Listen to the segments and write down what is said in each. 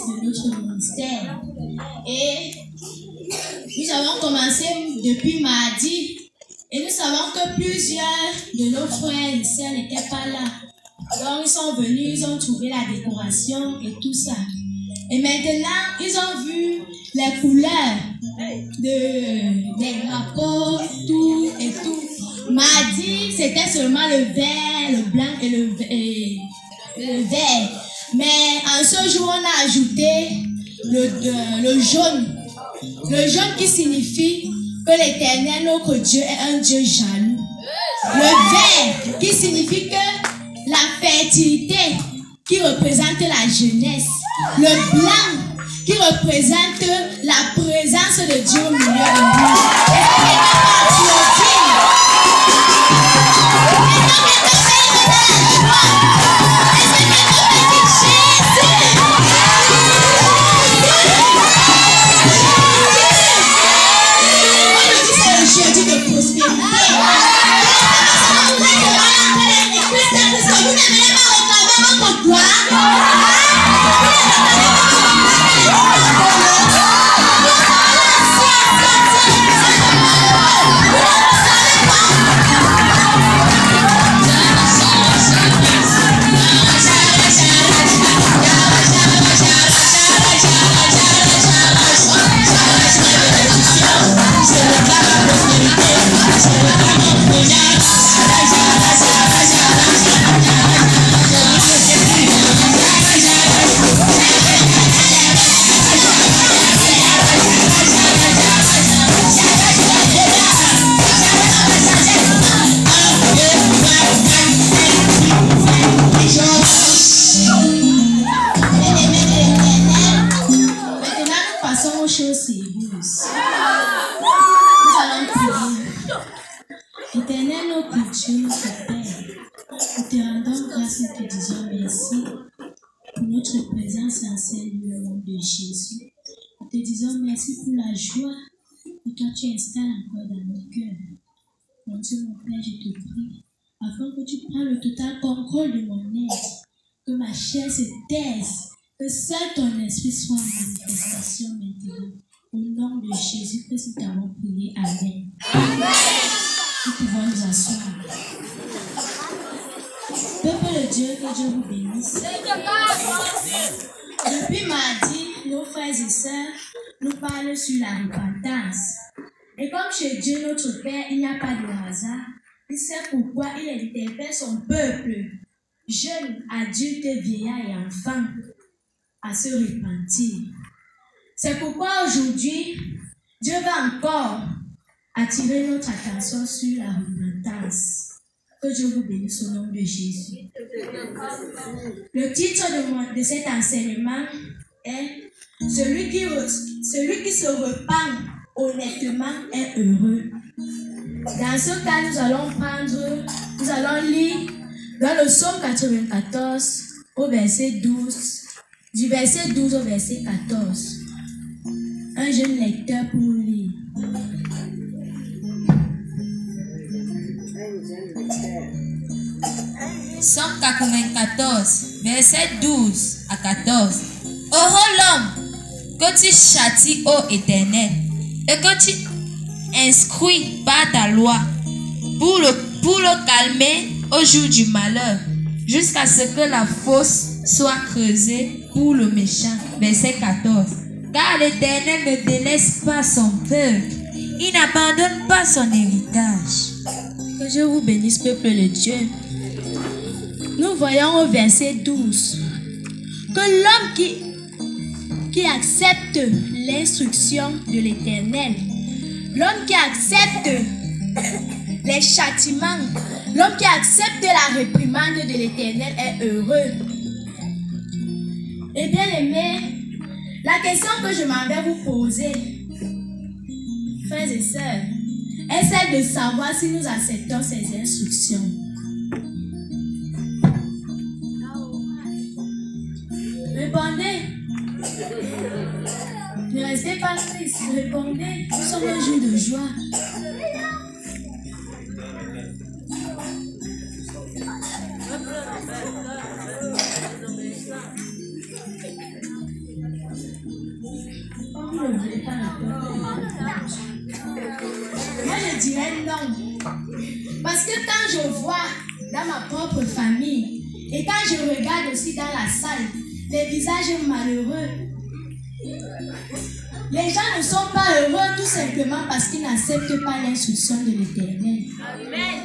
de notre ministère. Et nous avons commencé depuis mardi. Et nous savons que plusieurs de nos frères et sœurs n'étaient pas là. Donc ils sont venus, ils ont trouvé la décoration et tout ça. Et maintenant, ils ont vu les couleurs de, des drapeaux, tout et tout. Mardi, c'était seulement le vert, le blanc et le, et le vert. Mais en ce jour, on a ajouté le, de- le jaune. Le jaune qui signifie que l'éternel, notre Dieu, est un Dieu jaloux. Le vert qui signifie que la fertilité qui représente la jeunesse. Le blanc qui représente la présence de Dieu au milieu de nous. Dieu, mon Père, je te prie, afin que tu prends le total contrôle de mon être, que ma chair se taise, que seul ton esprit soit en manifestation maintenant. Au nom de Jésus-Christ, nous t'avons prié. Amen. Nous pouvons nous asseoir. Peuple de Dieu, que Dieu vous bénisse. Depuis mardi, nos frères et sœurs nous parlent sur la repentance. Et comme chez Dieu, notre Père, il n'y a pas de hasard, il sait pourquoi il interpelle son peuple, jeunes, adultes, vieillards et enfants, à se repentir. C'est pourquoi aujourd'hui, Dieu va encore attirer notre attention sur la repentance. Que Dieu vous bénisse au nom de Jésus. Le titre de, de cet enseignement est celui qui, celui qui se repent honnêtement est heureux. Dans ce cas, nous allons prendre, nous allons lire dans le psaume 94 au verset 12, du verset 12 au verset 14. Un jeune lecteur pour nous lire. Somme 94, verset 12 à 14. Heureux l'homme que tu châties, ô éternel, que tu inscris par ta loi pour le, pour calmer au jour du malheur, jusqu'à ce que la fosse soit creusée pour le méchant. Verset 14. Car l'Éternel ne délaisse pas son peuple. Il n'abandonne pas son héritage. Que je vous bénisse, peuple de Dieu. Nous voyons au verset 12 que l'homme qui accepte l'instruction de l'Éternel, l'homme qui accepte les châtiments, l'homme qui accepte la réprimande de l'Éternel est heureux. Et bien aimé, la question que je m'en vais vous poser, frères et sœurs, est de savoir si nous acceptons ces instructions. Répondez. Restez pas tristes. Répondez. Nous sommes un jour de joie. Moi, je dirais non. Parce que quand je vois dans ma propre famille et quand je regarde aussi dans la salle les visages malheureux, les gens ne sont pas heureux tout simplement parce qu'ils n'acceptent pas l'instruction de l'Éternel.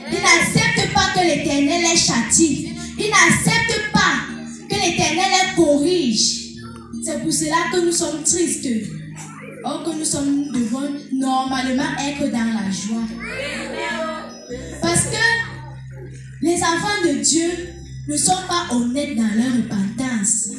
Ils n'acceptent pas que l'Éternel les châtie. Ils n'acceptent pas que l'Éternel les corrige. C'est pour cela que nous sommes tristes. Or que nous sommes devant normalement être dans la joie. Parce que les enfants de Dieu ne sont pas honnêtes dans leur repentance.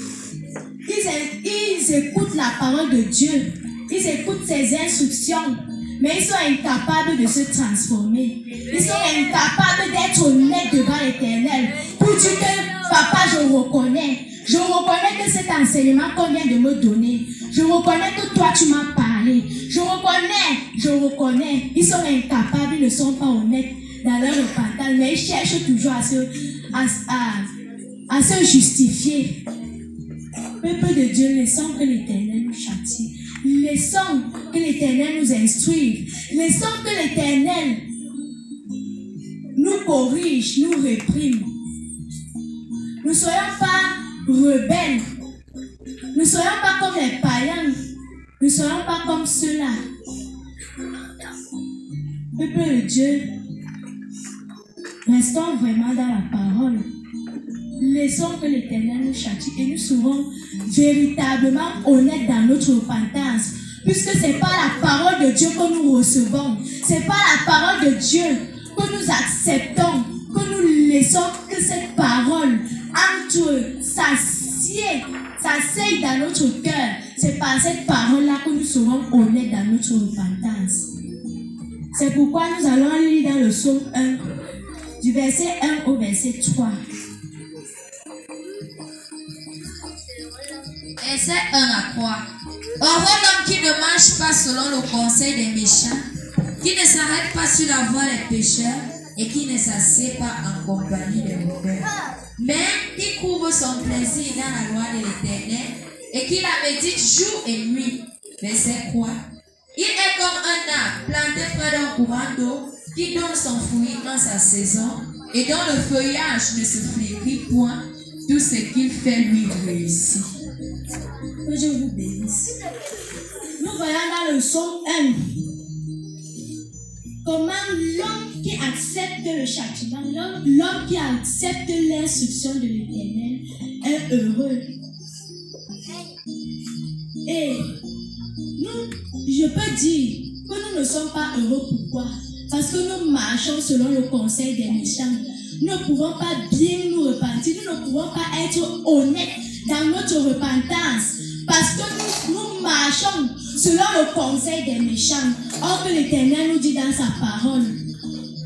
Ils, ils écoutent la parole de Dieu. Ils écoutent ses instructions. Mais ils sont incapables de se transformer. Ils sont incapables d'être honnêtes devant l'éternel. Pour dire que, papa, je reconnais. Je reconnais que cet enseignement qu'on vient de me donner, je reconnais que toi tu m'as parlé. Je reconnais, je reconnais. Ils sont incapables, ils ne sont pas honnêtes dans leur repentance, mais ils cherchent toujours à se, à, à, à se justifier. Peuple de Dieu, laissons que l'éternel nous châtie. Laissons que l'éternel nous instruise. Laissons que l'éternel nous corrige, nous réprime. Ne soyons pas rebelles. Ne soyons pas comme les païens. Ne soyons pas comme ceux-là. Peuple de Dieu, restons vraiment dans la parole. Laissons que l'Éternel nous châtie et nous serons véritablement honnêtes dans notre repentance. Puisque ce n'est pas la parole de Dieu que nous recevons. Ce n'est pas la parole de Dieu que nous acceptons, que nous laissons que cette parole entre, s'assied, s'asseye dans notre cœur. C'est par cette parole-là que nous serons honnêtes dans notre repentance. C'est pourquoi nous allons lire dans le psaume 1, du verset 1 au verset 3. Verset 1 à 3. Heureux l'homme qui ne marche pas selon le conseil des méchants, qui ne s'arrête pas sur la voie des pécheurs et qui ne s'assied pas en compagnie des mauvais, mais qui couvre son plaisir dans la loi de l'Éternel et qui la médite jour et nuit. Verset 3. Il est comme un arbre planté près d'un courant d'eau qui donne son fruit en sa saison et dont le feuillage ne se flétrit point. Tout ce qu'il fait lui réussit. Que je vous bénisse. Nous voyons dans le psaume 1 comment l'homme qui accepte le châtiment, l'homme qui accepte l'instruction de l'éternel est heureux. Et nous, je peux dire que nous ne sommes pas heureux. Pourquoi Parce que nous marchons selon le conseil des méchants. Nous ne pouvons pas bien nous repentir. Nous ne pouvons pas être honnêtes dans notre repentance. Parce que nous, nous marchons selon le conseil des méchants. Or que l'Éternel nous dit dans sa parole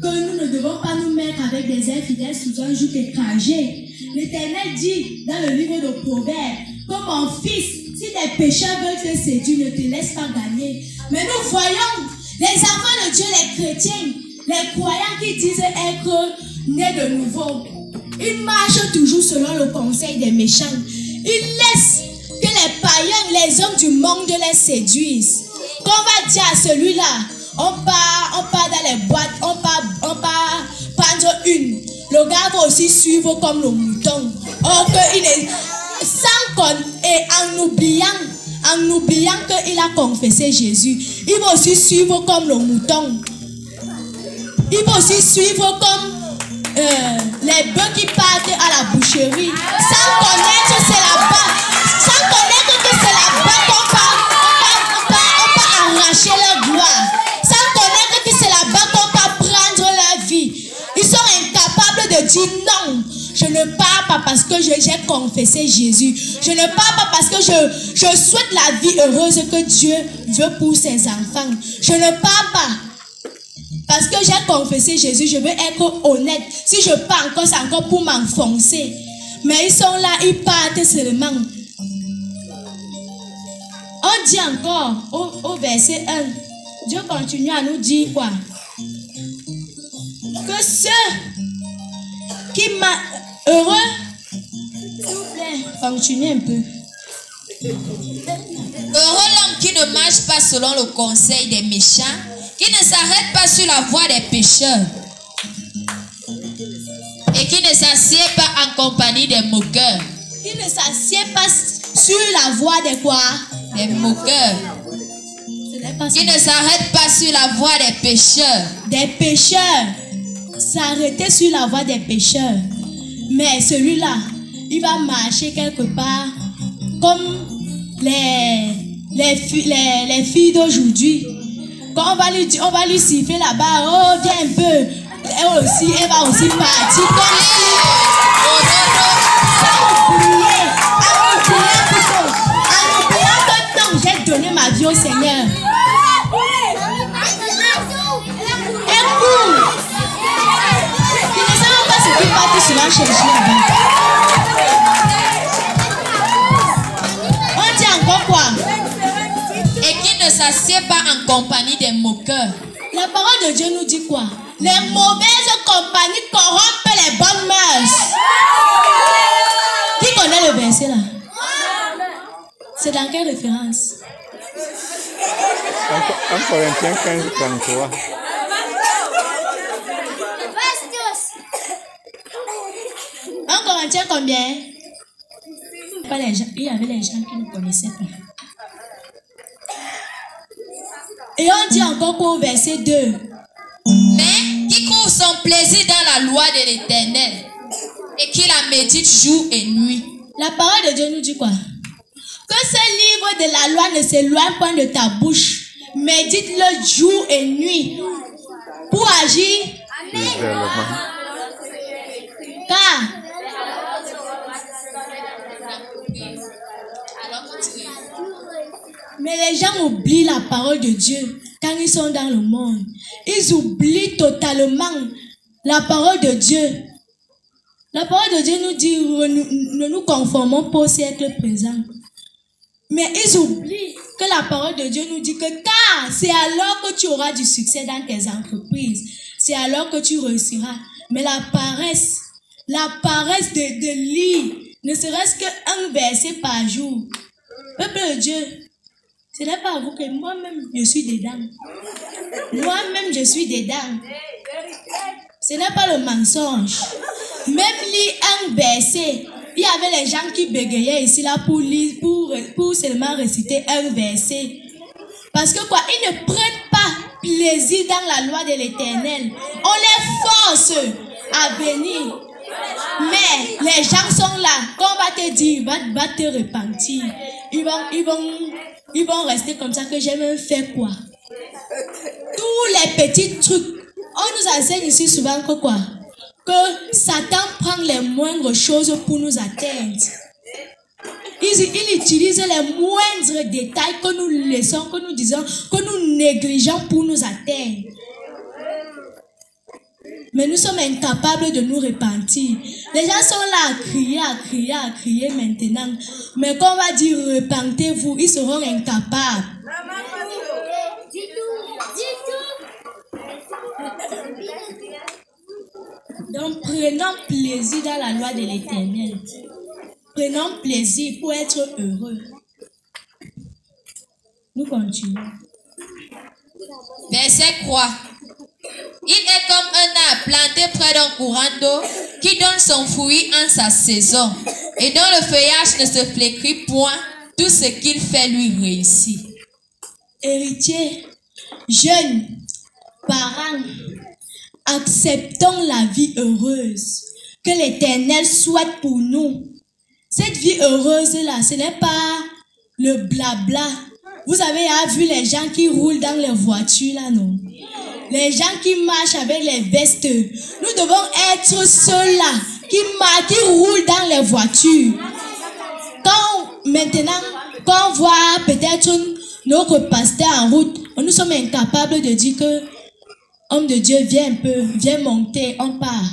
que nous ne devons pas nous mettre avec des infidèles sous un joug étranger. L'Éternel dit dans le livre de Proverbes que mon fils, si des pécheurs veulent te séduire, ne te laisse pas gagner. Mais nous voyons les enfants de Dieu, les chrétiens, les croyants qui disent être nés de nouveau. Ils marchent toujours selon le conseil des méchants. Ils laissent que les païens, les hommes du monde les séduisent. Qu'on va dire à celui-là, on part, on part dans les boîtes, on part, on part prendre une. Le gars va aussi suivre comme le mouton. Or que il est sans et en oubliant, en oubliant qu'il a confessé Jésus, il va aussi suivre comme le mouton. Il va aussi suivre comme euh, les bœufs qui partent à la boucherie, sans connaître que c'est là-bas, sans connaître que c'est là-bas qu'on va, on va, va arracher leur gloire, sans connaître que c'est là-bas qu'on va prendre leur vie. Ils sont incapables de dire non. Je ne pars pas parce que j'ai confessé Jésus. Je ne pars pas parce que je, je souhaite la vie heureuse que Dieu veut pour ses enfants. Je ne pars pas. Parce que j'ai confessé Jésus, je veux être honnête. Si je pars encore, c'est encore pour m'enfoncer. Mais ils sont là, ils partent seulement. On dit encore au, verset 1, Dieu continue à nous dire quoi? Que ceux qui m'a heureux, s'il vous plaît, continuez un peu. Heureux l'homme qui ne marche pas selon le conseil des méchants, qui ne s'arrête pas sur la voie des pécheurs et qui ne s'assied pas en compagnie des moqueurs. Qui ne s'assied pas sur la voie des quoi? Des moqueurs. Qui ne s'arrête pas sur la voie des pécheurs. des pécheurs. S'arrêter sur la voie des pécheurs. Mais celui-là, il va marcher quelque part comme les, les, les, les filles d'aujourd'hui. Quand on va lui, on va lui siffler là-bas, oh, viens un peu. Elle aussi, elle va aussi partir comme si. Oublier, oubliant plutôt, en oubliant que non, j'ai donné ma vie au Seigneur. Elle court. Tu ne sais pas ce qui te cela chercher là-bas. S'assied pas en compagnie des moqueurs. La parole de Dieu nous dit quoi? Les mauvaises compagnies corrompent les bonnes mœurs. Qui connaît le verset là? C'est dans quelle référence? 1 Corinthiens 15, 33. Un Corinthien combien? Pas les gens, Il y avait les gens qui ne connaissaient pas. Et on dit encore quoi au verset 2 Mais qui trouve son plaisir dans la loi de l'éternel et qui la médite jour et nuit. La parole de Dieu nous dit quoi? Que ce livre de la loi ne s'éloigne pas de ta bouche. Médite-le jour et nuit pour agir Fidèlement. car Mais les gens oublient la parole de Dieu quand ils sont dans le monde. Ils oublient totalement la parole de Dieu. La parole de Dieu nous dit ne nous conformons pas au siècle présent. Mais ils oublient que la parole de Dieu nous dit que car c'est alors que tu auras du succès dans tes entreprises. C'est alors que tu réussiras. Mais la paresse, la paresse de, de lire, ne serait-ce qu'un verset par jour. Peuple de Dieu, ce n'est pas vous que moi-même je suis dedans. Moi-même je suis dedans. Ce n'est pas le mensonge. Même lire un verset, il y avait les gens qui bégayaient ici là pour lire, pour, pour seulement réciter un verset. Parce que quoi, ils ne prennent pas plaisir dans la loi de l'éternel. On les force à venir. Mais les gens sont là. Quand on va te dire, va, va te repentir. Ils vont, ils vont, ils vont rester comme ça que j'ai même fait quoi? Tous les petits trucs. On nous enseigne ici souvent que quoi? Que Satan prend les moindres choses pour nous atteindre. Il utilise les moindres détails que nous laissons, que nous disons, que nous négligeons pour nous atteindre. Mais nous sommes incapables de nous repentir. Les gens sont là à crier, à crier, à crier maintenant. Mais quand on va dire repentez-vous, ils seront incapables. Donc prenons plaisir dans la loi de l'éternel. Prenons plaisir pour être heureux. Nous continuons. Verset 3. Il est comme un arbre planté près d'un courant d'eau qui donne son fruit en sa saison, et dont le feuillage ne se flétrit point, tout ce qu'il fait lui réussit. Héritiers, jeunes, parents, acceptons la vie heureuse que l'Éternel souhaite pour nous. Cette vie heureuse-là, ce n'est pas le blabla. Vous avez vu les gens qui roulent dans les voitures là, non? Les gens qui marchent avec les vestes. Nous devons être ceux-là qui, qui roulent dans les voitures. Quand maintenant, quand on voit peut-être notre pasteur en route, nous sommes incapables de dire que homme de Dieu, viens un peu, viens monter, on part.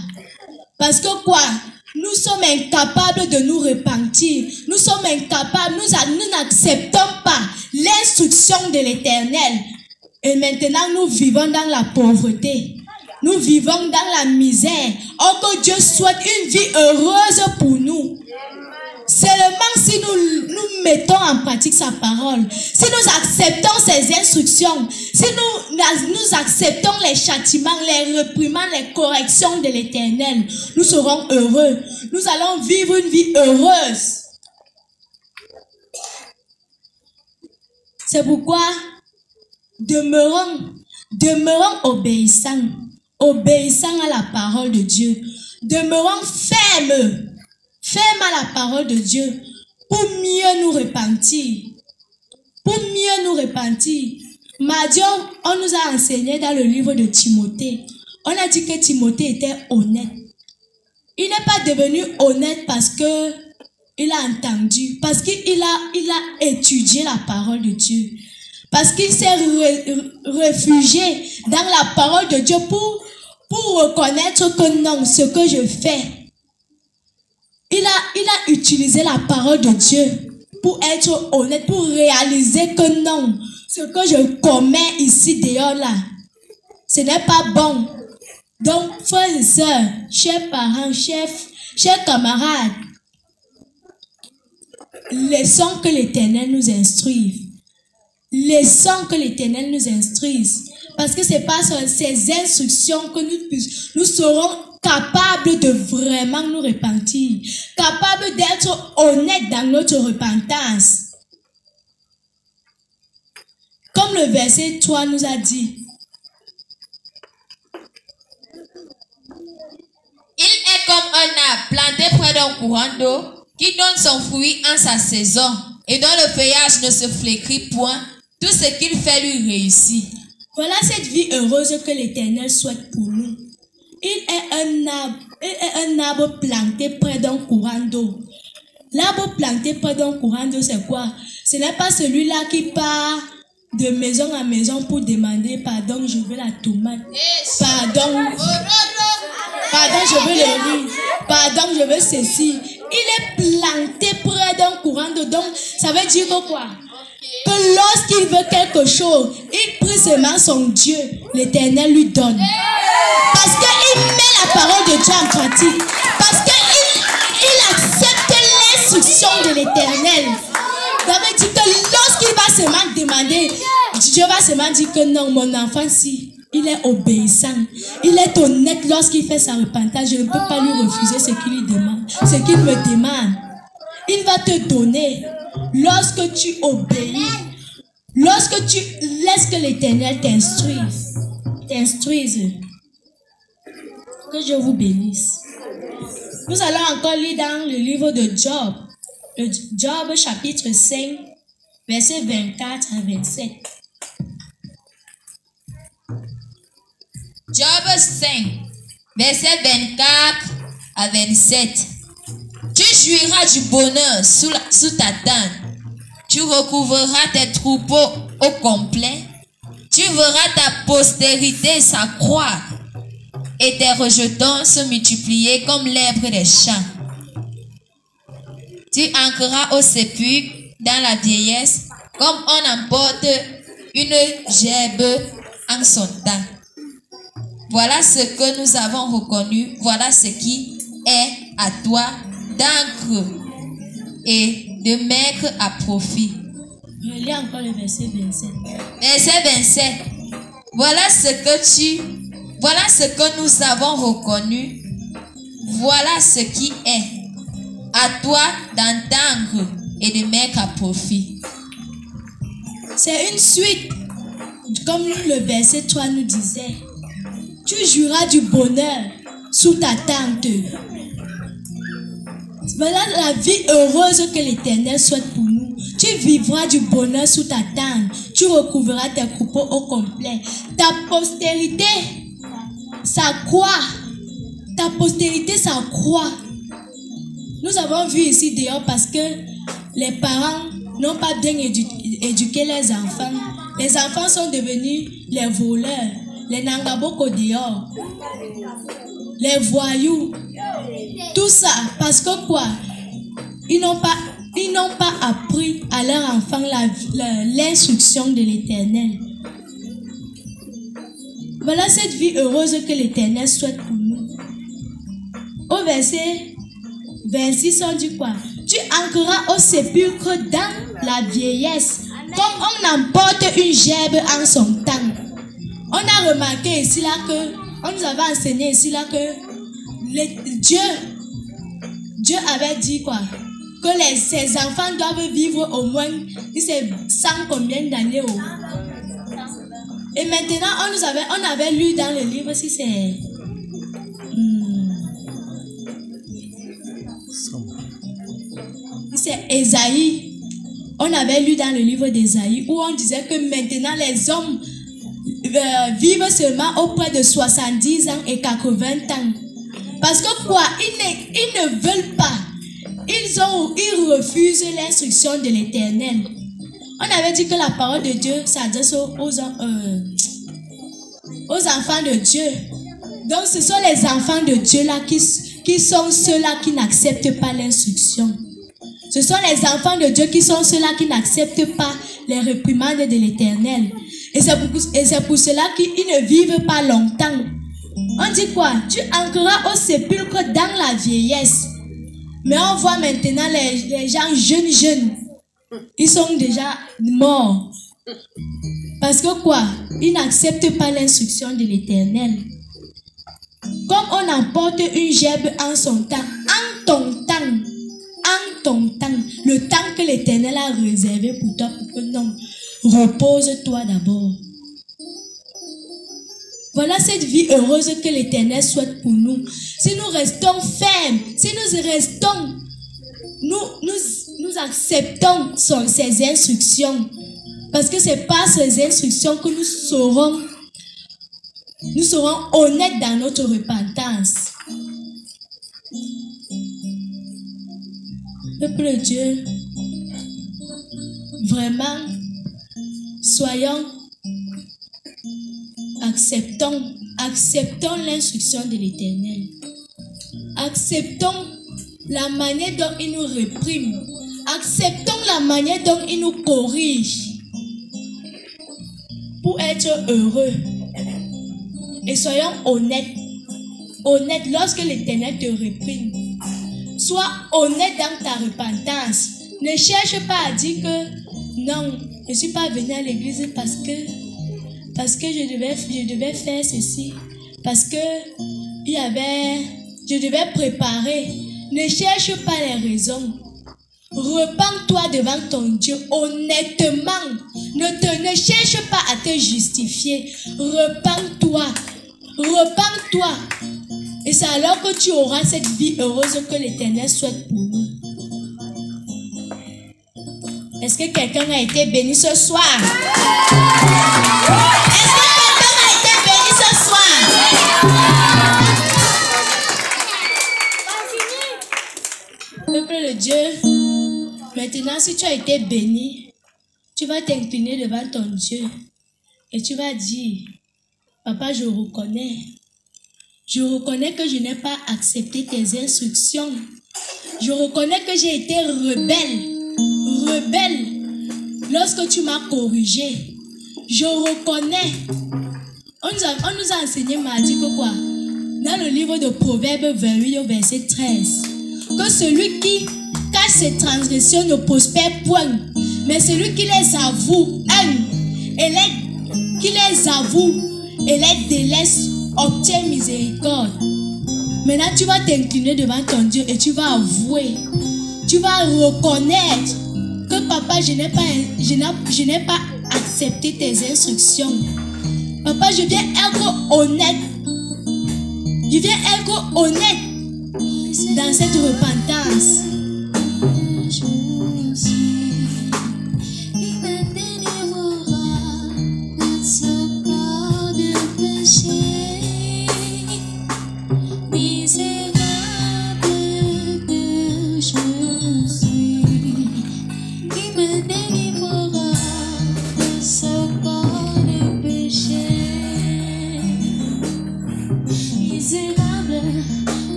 Parce que quoi? Nous sommes incapables de nous repentir. Nous sommes incapables, nous n'acceptons pas l'instruction de l'éternel. Et maintenant, nous vivons dans la pauvreté. Nous vivons dans la misère. Oh, que Dieu souhaite une vie heureuse pour nous. Seulement si nous, nous mettons en pratique sa parole, si nous acceptons ses instructions, si nous, nous acceptons les châtiments, les réprimandes, les corrections de l'éternel, nous serons heureux. Nous allons vivre une vie heureuse. C'est pourquoi demeurons, demeurons obéissants, obéissants à la parole de Dieu. Demeurons fermes ferme à la parole de Dieu pour mieux nous repentir. Pour mieux nous repentir. Madion, on nous a enseigné dans le livre de Timothée. On a dit que Timothée était honnête. Il n'est pas devenu honnête parce que il a entendu, parce qu'il a, il a étudié la parole de Dieu. Parce qu'il s'est réfugié dans la parole de Dieu pour, pour reconnaître que non, ce que je fais, il a, il a utilisé la parole de Dieu pour être honnête, pour réaliser que non, ce que je commets ici dehors là, ce n'est pas bon. Donc, frères et sœurs, chers parents, chers, chers camarades, laissons que l'Éternel nous instruise. Laissons que l'Éternel nous instruise. Parce que c'est pas sur ces instructions que nous, nous serons capable de vraiment nous repentir, capable d'être honnête dans notre repentance. Comme le verset 3 nous a dit. Il est comme un arbre planté près d'un courant d'eau qui donne son fruit en sa saison et dont le feuillage ne se flétrit point. Tout ce qu'il fait lui réussit. Voilà cette vie heureuse que l'Éternel souhaite pour nous. Il est un arbre, il est un arbre planté près d'un courant d'eau. L'arbre planté près d'un courant d'eau, c'est quoi? Ce n'est pas celui-là qui part de maison en maison pour demander pardon, je veux la tomate. Pardon. Pardon, je veux le riz. Pardon, je veux ceci. Il est planté près d'un courant d'eau. Donc, ça veut dire quoi? Que lorsqu'il veut quelque chose, il prie seulement son Dieu. L'éternel lui donne. Parce qu'il met la parole de Dieu en pratique. Parce qu'il il accepte l'instruction de l'éternel. Ça veut dire que lorsqu'il va seulement demander, Dieu va seulement dire que non, mon enfant, si il est obéissant, il est honnête lorsqu'il fait sa repentance, je ne peux pas lui refuser ce qu'il demande, ce qu'il me demande. Il va te donner lorsque tu obéis, lorsque tu laisses que l'éternel t'instruise, t'instruise. Que Dieu vous bénisse. Nous allons encore lire dans le livre de Job, Job chapitre 5, versets 24 à 27. Job 5, verset 24 à 27. Tu jouiras du bonheur sous ta tente. Tu recouvreras tes troupeaux au complet. Tu verras ta postérité s'accroître et tes rejetons se multiplier comme l'herbe des champs. Tu ancreras au sépulcre dans la vieillesse comme on emporte une gerbe en son temps. Voilà ce que nous avons reconnu, voilà ce qui est à toi d'encre et de maigre à profit. Je lis encore le verset 27. Verset 27. Voilà ce que tu, voilà ce que nous avons reconnu, Voilà ce qui est. À toi d'entendre et de mettre à profit. C'est une suite, comme le verset 3 nous disait. Tu jouiras du bonheur sous ta tente. Voilà la vie heureuse que l'Éternel souhaite pour nous. Tu vivras du bonheur sous ta tente. Tu recouvriras tes troupeaux au complet. Ta postérité, ça croît. Ta postérité, ça croît. Nous avons vu ici dehors parce que les parents n'ont pas bien édu- éduqué les enfants. Les enfants sont devenus les voleurs, les nangaboko dehors, les voyous. Tout ça parce que quoi? Ils n'ont pas, ils n'ont pas appris à leur enfant l'instruction de l'éternel. Voilà cette vie heureuse que l'éternel souhaite pour nous. Au verset 26, on dit quoi? Tu ancreras au sépulcre dans la vieillesse, comme on emporte une gerbe en son temps. On a remarqué ici là que, on nous avait enseigné ici là que Dieu, Dieu avait dit quoi? Que les, ses enfants doivent vivre au moins, il sait, 100 combien d'années oh. Et maintenant, on nous avait, on avait lu dans le livre si c'est. hmm, c'est Esaïe. On avait lu dans le livre d'Esaïe où on disait que maintenant les hommes vivent seulement auprès de 70 ans et 80 ans. Parce que quoi? Ils ne, ils ne veulent pas. Ils, ont, ils refusent l'instruction de l'éternel. On avait dit que la parole de Dieu s'adresse aux, aux, euh, enfants de Dieu. Donc ce sont les enfants de Dieu là qui, qui sont ceux-là qui n'acceptent pas l'instruction. Ce sont les enfants de Dieu qui sont ceux-là qui n'acceptent pas les réprimandes de l'éternel. Et c'est pour, cela qu'ils ne vivent pas longtemps. On dit quoi? Tu ancreras au sépulcre dans la vieillesse. Mais on voit maintenant les, les gens jeunes, jeunes. Ils sont déjà morts. Parce que quoi? Ils n'acceptent pas l'instruction de l'éternel. Comme on emporte une gerbe en son temps, en ton temps, en ton temps, le temps que l'éternel a réservé pour toi, pour que non, repose-toi d'abord. Voilà cette vie heureuse que l'éternel souhaite pour nous. Si nous restons fermes, si nous restons, nous, nous, acceptons son- ses instructions. Parce que c'est par ces instructions que nous serons, nous serons honnêtes dans notre repentance. Peuple de Dieu, vraiment, soyons, acceptons, acceptons l'instruction de l'Éternel. Acceptons la manière dont il nous réprime. Acceptons la manière dont il nous corrige pour être heureux. Et soyons honnêtes. Honnêtes lorsque l'Éternel te réprime. Sois honnête dans ta repentance. Ne cherche pas à dire que non, je ne suis pas venu à l'église parce que parce que je devais, faire ceci, parce que il y je devais préparer. Ne cherche pas les raisons. Repends-toi devant ton Dieu honnêtement. Ne, ne cherche pas à te justifier. Repends-toi. Repends-toi. C'est alors que tu auras cette vie heureuse que l'Éternel souhaite pour nous. Est-ce que quelqu'un a été béni ce soir? Est-ce que quelqu'un a été béni ce soir? Peuple de Dieu, maintenant si tu as été béni, tu vas t'incliner devant ton Dieu et tu vas dire, Papa, je reconnais. Je reconnais que je n'ai pas accepté tes instructions. Je reconnais que j'ai été rebelle. Rebelle. Lorsque tu m'as corrigé. Je reconnais. On nous, a, enseigné mardi que quoi? Dans le livre de Proverbes 28 au verset 13. Que celui qui cache ses transgressions ne prospère point. Mais celui qui les avoue, aime, et les, qui les avoue et les délaisse obtient miséricorde. Maintenant, tu vas t'incliner devant ton Dieu et tu vas avouer. Tu vas reconnaître que papa, je n'ai pas, je n'ai pas accepté tes instructions. Papa, je viens être honnête. Je viens être honnête dans cette repentance.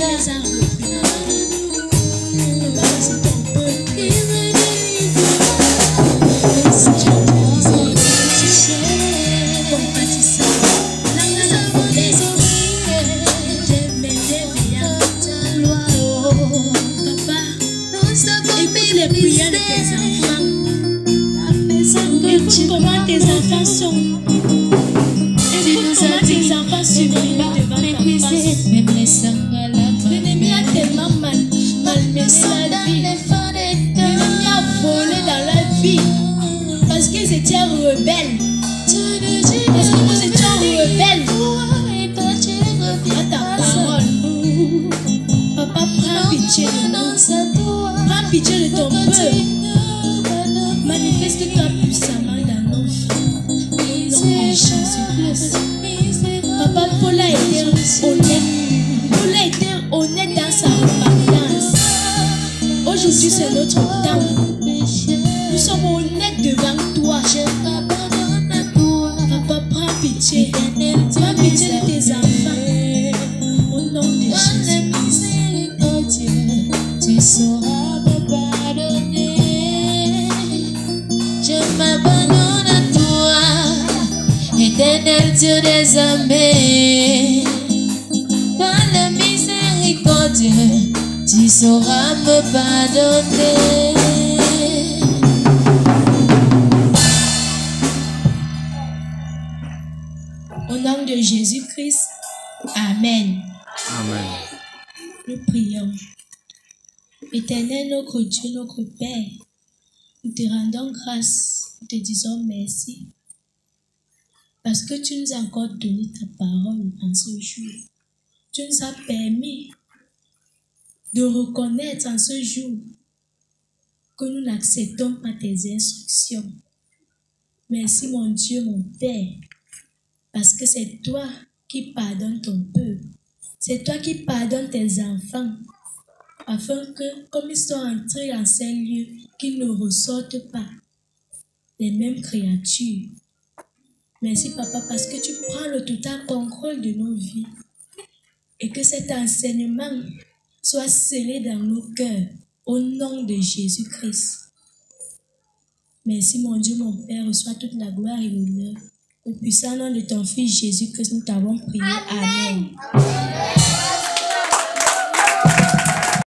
Lorsque tu Des armées. Par la miséricorde, tu sauras me pardonner. Au nom de Jésus-Christ. Amen. Amen. Nous prions. Éternel, notre Dieu, notre Père, nous te rendons grâce, nous te disons merci. Parce que tu nous as encore donné ta parole en ce jour. Tu nous as permis de reconnaître en ce jour que nous n'acceptons pas tes instructions. Merci mon Dieu, mon Père, parce que c'est toi qui pardonnes ton peuple. C'est toi qui pardonnes tes enfants, afin que, comme ils sont entrés en ces lieux, qu'ils ne ressortent pas les mêmes créatures. Merci, Papa, parce que tu prends le total contrôle de nos vies et que cet enseignement soit scellé dans nos cœurs au nom de Jésus-Christ. Merci, mon Dieu, mon Père, reçois toute la gloire et l'honneur. Au puissant nom de ton Fils Jésus-Christ, nous t'avons prié. Amen.